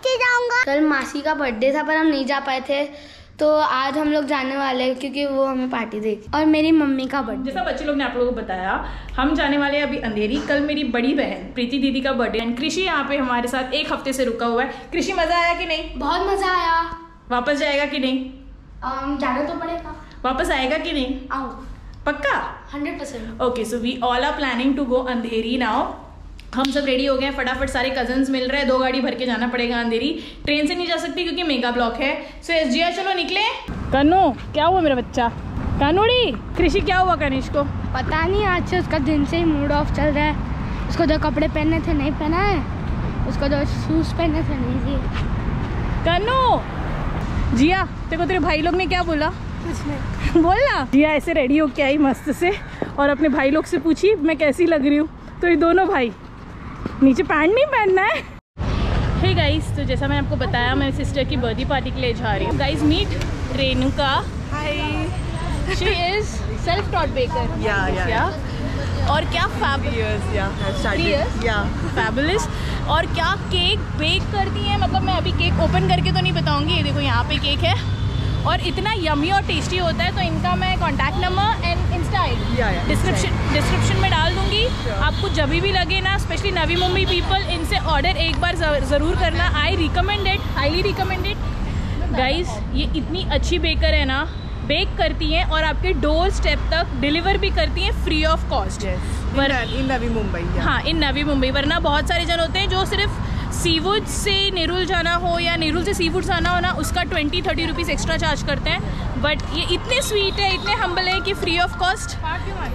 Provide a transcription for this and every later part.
नीचे जाऊँगा। कल मासी का बर्थडे था पर हम नहीं जा पाए थे। तो आज हम लोग जाने वाले हैं क्योंकि वो हमें पार्टी देगी और मेरी मम्मी का बर्थडे। जैसा बच्चे लोग ने आप लोगों को बताया हम जाने वाले हैं अभी अंधेरी। कल मेरी बड़ी बहन प्रीति दीदी का बर्थडे। एंड कृषि यहाँ पे हमारे साथ एक हफ़्ते से रुका हुआ है। कृषि मज़ा आया कि नहीं? बहुत मज़ा आया। वापस जाएगा कि नहीं? जाना तो पड़ेगा। वापस आएगा कि नहीं? आओ। पक्का? Hundred percent okay so we all are planning to go Andheri now हम सब रेडी हो गए हैं फटाफट सारे कजन्स मिल रहे हैं दो गाड़ी भर के जाना पड़ेगा अंधेरी। ट्रेन से नहीं जा सकती क्योंकि मेगा ब्लॉक है। सो एस जिया चलो निकले। कनु क्या हुआ मेरा बच्चा? कानूड़ी कृषि क्या हुआ कनिष को? पता नहीं आज से उसका दिन से ही मूड ऑफ़ चल रहा है। उसको जो कपड़े पहनने थे नहीं पहना है? उसको जो शूज़ पहने थे नहीं दिए कनु जिया देखो तेरे भाई लोग ने क्या बोला? कुछ नहीं। बोल? जिया ऐसे रेडी हो के आई मस्त से? और अपने भाई लोग से पूछी मैं कैसी लग रही हूँ? तो ये दोनों भाई। नीचे पैंट नहीं पहनना है। हे hey गाइस तो जैसा मैंने आपको बताया मैं सिस्टर की बर्थडे पार्टी के लिए जा रही हूँ। Guys meet Renuka Hi. She is self taught baker Yeah, yeah. और क्या. फैबुलस और क्या केक बेक करती है? मतलब मैं अभी केक ओपन करके तो नहीं बताऊँगी। ये देखो यहाँ पे केक है। और इतना यमी और टेस्टी होता है तो इनका मैं contact number and Insta I Yeah, yeah, description description में डाल आपको जब भी लगे ना स्पेशली नवी मुंबई पीपल इनसे ऑर्डर एक बार ज़रूर करना। I recommended highly recommended guys ये इतनी अच्छी बेकर है ना। बेक करती हैं और आपके डोर स्टेप तक डिलीवर भी करती हैं free of cost Navi Mumbai. Yeah. हाँ इन नवी मुंबई। वरना बहुत सारे जन होते हैं जो सिर्फ़ सीवुड से नेरुल जाना हो या नेरुल से सीवुड जाना हो ना उसका twenty thirty rupees extra charge करते हैं। बट ये इतने स्वीट है इतने हम्बल है कि free of cost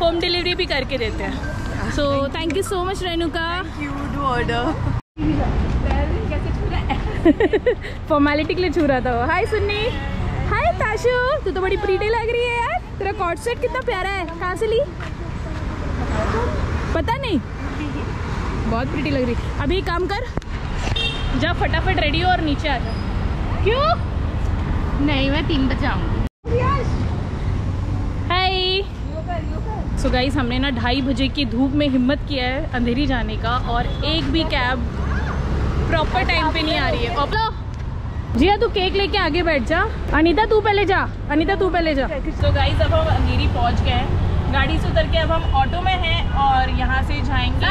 home delivery भी करके देते हैं। So thank you so much Renuka You do order. Formality के लिए छू रहा था हाय सुन्नी हाय ताशु तू तो बड़ी प्रीटी लग रही है यार। तेरा कॉट सेट कितना प्यारा है। कहाँ से ली? पता नहीं। बहुत प्रीटी लग रही। अभी एक काम कर। जा फटाफट रेडी हो और नीचे आ जा। क्यों? नहीं मैं तीन बजे आऊँगी हाय सो गाइस हमने ना ढाई बजे की धूप में हिम्मत किया है अंधेरी जाने का और एक भी कैब प्रॉपर टाइम पे नहीं आ रही है। और जिया तू केक लेके आगे बैठ जा। अनीता तू पहले जा। अनीता तू पहले जा। तो गाइस अब हम अंधेरी पहुँच गए हैं। गाड़ी से उतर के अब हम ऑटो में हैं और यहाँ से जाएँगे।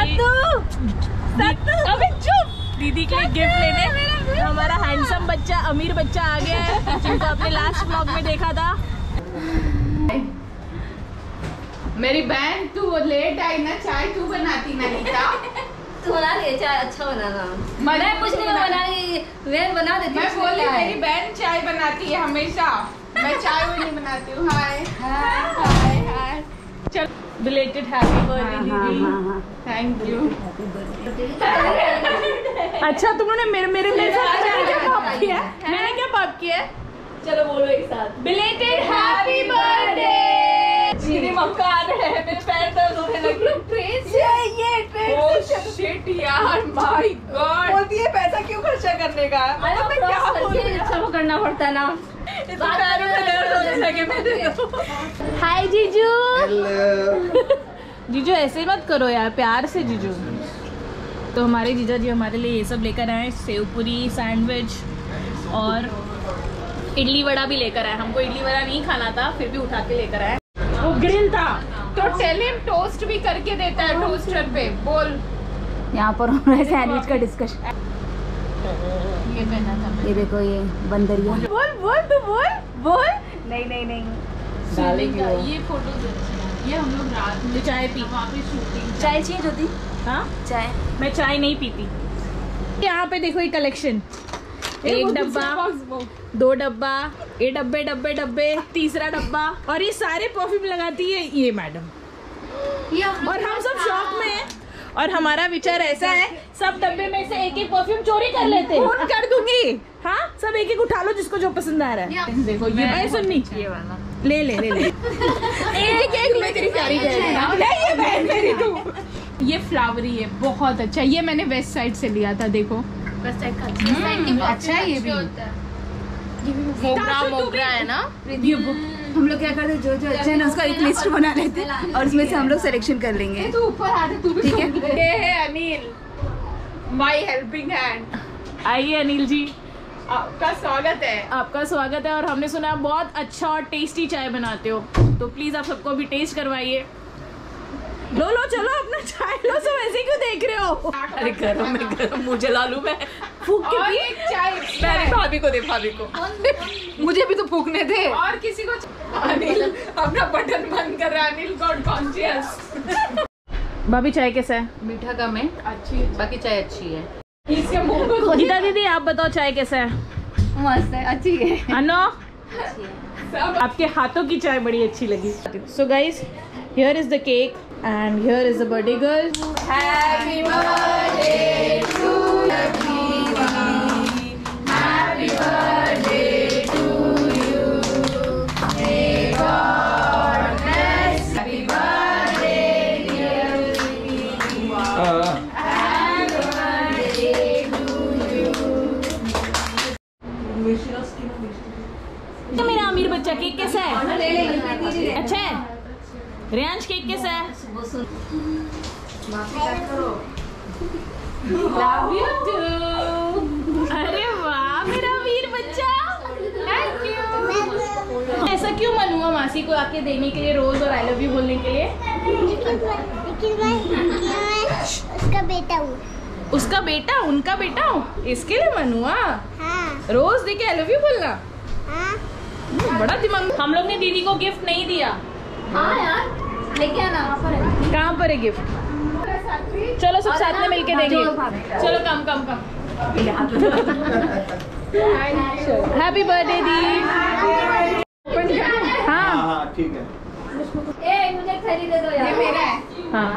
अबे चुप! दीदी के लिए गिफ्ट लेने। हमारा हैंडसम बच्चा अमीर बच्चा आ गया है जिनको आपने लास्ट ब्लॉग में देखा था। मेरी बहन तू वो लेट आई ना चाय तू बनाती ना नीता तू बना रही चाय अच्छा बनाना मैं मैं कुछ नहीं मैं बना रही मैं बना देती मैं बोली है? मेरी बहन चाय बनाती है हमेशा। मैं चाय वो नहीं बनाती हूँ। हाय हाय हाय चल बिलेटेड हैप्पी बर्थडे दीदी। थैंक यू अच्छा तुमने मेरे मेरे मेरे साथ मैंने क्या पाप किया? है मैंने क्या पाप किया? है चलो बोलो एक साथ। बिलेटेड हैप्पी बर्थडे मेरी मक्का आ रहे हैं मेरे पैर दर्द होने लगे ट्रेन से ये ट्रेन से शिट यार माय गॉड बोलती है पैसा क्यों खर्चा करने का? मतलब मैं क्या? अच्छा वो करना पड़ता है ना। पैरों में दर्द होने लगे मेरे हाय जीजू। जीजू ऐसे मत करो यार प्यार से जीजू। तो हमारे जीजा जी हमारे लिए ये सब लेकर आए सेव पूरी सैंडविच और इडली वड़ा भी लेकर आए हमको इडली वड़ा नहीं खाना था फिर भी उठा के लेकर आए वो ग्रिल था। तो टेल हिम टोस्ट भी करके देता है टोस्टर पे। बोल। यहाँ पर हो रहा है सैंडविच का डिस्कशन ये पहना था ये देखो ये बंदरिया। बोल बोल तू बोल बोल। नहीं नहीं नहीं। डालेंगे ये फ़ोटो ये हम लोग रात में चाय पी। वहाँ पे शूटिंग चाय चाहिए ज्योति? हाँ? चाय। मैं चाय नहीं पीती। यहाँ पे देखो ये कलेक्शन एक डब्बा दो डब्बा ये डब्बे डब्बे डब्बे तीसरा डब्बा और ये सारे परफ्यूम लगाती है ये मैडम। और हम सब शौक में हैं। और हमारा विचार ऐसा है सब डब्बे में से एक एक परफ्यूम चोरी कर लेते हैं। फ़ोन कर दूँगी। हाँ सब एक एक उठा लो जिसको जो पसंद आ रहा है। देखो ये सुननी। ये वाला। ले ले ले ले। एक एक ले तेरी प्यारी बहन ये बहन मेरी तू। ये फ्लावरी है बहुत अच्छा ये मैंने वेस्ट साइड से लिया था देखो। अच्छा है ये भी। मोगरा मोगरा है ना? ये वो- हम लोग क्या करते हैं? जो जो अच्छा है ना उसका एक लिस्ट बना लेते हैं और उसमें से हम लोग सिलेक्शन कर लेंगे। तू ऊपर आ तू भी ठीक है। ये है अनिल माय हेल्पिंग हैंड आइए अनिल जी आपका स्वागत है। आपका स्वागत है और हमने सुना है बहुत अच्छा और टेस्टी चाय बनाते हो। तो प्लीज़ आप सबको भी टेस्ट करवाइए। लो लो चलो अपना चाय लो सब ऐसे क्यों देख रहे हो? अरे गरम में गरम। मुँह जला लूँ मैं फूक के पी। एक चाय मैंने भाभी को दे भाभी को। मुझे भी तो फूकने थे और किसी को अनिल अपना बटन बंद कर रहा अनिल गॉड कॉन्शियस भाभी चाय कैसा है? मीठा कम है अच्छी बाकी चाय अच्छी है। इसके मुँह को गीता दीदी आप बताओ चाय कैसा है? मस्त है अच्छी है। अनो? आपके हाथों की चाय बड़ी अच्छी लगी। So guys here is the cake and here is the birthday girl happy birthday to तो मेरा अमीर बच्चा केक कैसा है? अच्छा है? रियांश केक कैसा है? लव यू टू अरे वाह मेरा अमीर बच्चा। थैंक यू ऐसा क्यों मन हुआ मासी को आके देने के लिए रोज और आई लव यू बोलने के लिए? लेकिन मैं उसका बेटा हूँ। उसका बेटा उनका बेटा हूँ? इसके लिए मन हुआ हाँ। रोज देके आई लव यू बोलना? हाँ। बड़ा दिमाग हम लोग ने दीदी को गिफ्ट नहीं दिया। हाँ यार। लेके आना कहाँ पर है? गिफ्ट चलो सब साथ में मिलके देंगे। चलो कम कम कम। हैप्पी बर्थडे दी हाँ। हाँ ठीक है। ये मेरा है। हाँ।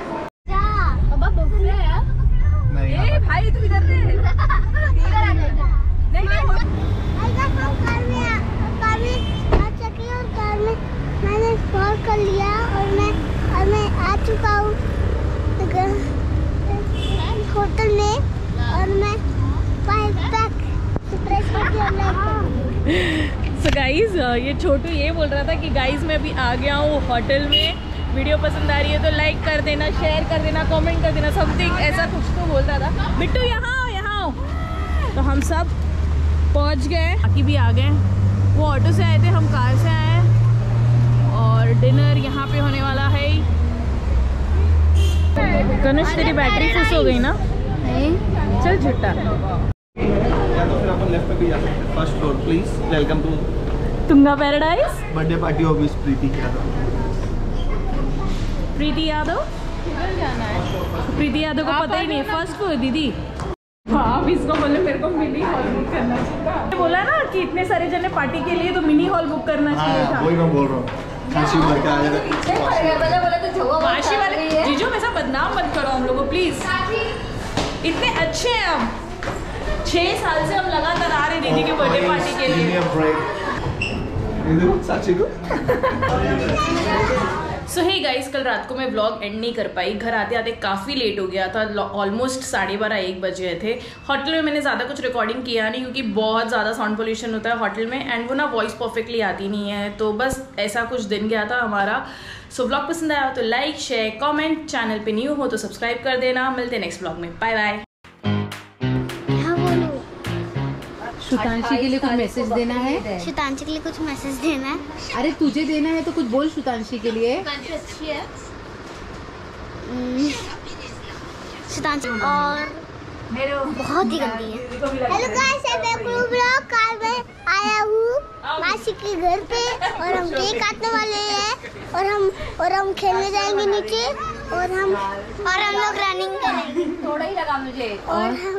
पापा बोल रहे हैं नहीं भाई तू इधर दे नहीं नहीं कार में कार में आ चुकी हूँ कार में मैंने कॉल कर लिया और मैं और मैं आ चुका हूँ होटल में और मैं पाइप पैक सरप्राइज़ सो गाइज़ ये छोटू ये बोल रहा था कि गाइज़ मैं अभी आ गया हूँ होटल में। वीडियो पसंद आ रही है तो लाइक कर देना शेयर कर देना कमेंट कर देना समथिंग ऐसा कुछ तो बोल रहा था। बिट्टू यहाँ आओ यहाँ आओ। तो हम सब पहुँच गए बाकी भी आ गए वो ऑटो से आए थे हम कार से आए और डिनर यहाँ पे होने वाला है कनुष तेरी बैटरी खुश हो गई ना? चल झुट्टा लेफ़्ट पे भी जा सकते हैं। First floor please welcome to Tunga paradise birthday party office Preeti Yadav? Preeti Yadav Preeti Yadav को पता ही नहीं फ़र्स्ट फ्लोर दीदी। हाँ अब इसको बोले मेरे को मिनी हॉल बुक करना चाहिए। बोला ना कि इतने सारे जने पार्टी के लिए तो मिनी हॉल बुक करना चाहिए था। हाँ वही मैं बोल रहा हूँ। खुशी भर के आ जाएगा बोला तो वाले जीजू ऐसा बदनाम मत करो हम लोगों प्लीज़ इतने अच्छे हैं हम छह साल से हम लगातार आ रहे दीदी के बर्थडे पार्टी के लिए। सो हे गाइस कल रात को मैं ब्लॉग एंड नहीं कर पाई। घर आते आते काफ़ी लेट हो गया था। ऑलमोस्ट साढ़े बारह एक बजे थे। होटल में मैंने ज़्यादा कुछ रिकॉर्डिंग किया नहीं क्योंकि बहुत ज़्यादा साउंड पोल्यूशन होता है होटल में एंड वो ना वॉइस परफेक्टली आती नहीं है। तो बस ऐसा कुछ दिन गया था हमारा। सो ब्लॉग पसंद आया तो लाइक शेयर कॉमेंट चैनल पर न्यू हो तो सब्सक्राइब कर देना। मिलते हैं नेक्स्ट ब्लॉग में। बाय बाय श्रुतांशी के लिए कुछ मैसेज देना है? शितांशी के लिए कुछ मैसेज देना है? अरे तुझे देना है तो कुछ बोल श्रुतांशी के लिए। अच्छी और बहुत ही गंदी है। हेलो गाइस मैं ब्लू ब्लॉग कार में आया हूँ। मासी के घर पे और हम केक काटने वाले हैं और हम और हम खेलने जाएँगे नीचे। और हम और हम लोग रनिंग करेंगे थोड़ा ही लगा मुझे। और हम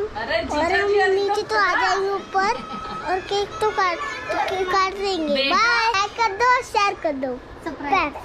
और हम नीचे तो आ जाएँगे ऊपर और केक तो काट तो केक काट देंगे। बाय लाइक कर दो शेयर कर दो। सब्सक्राइब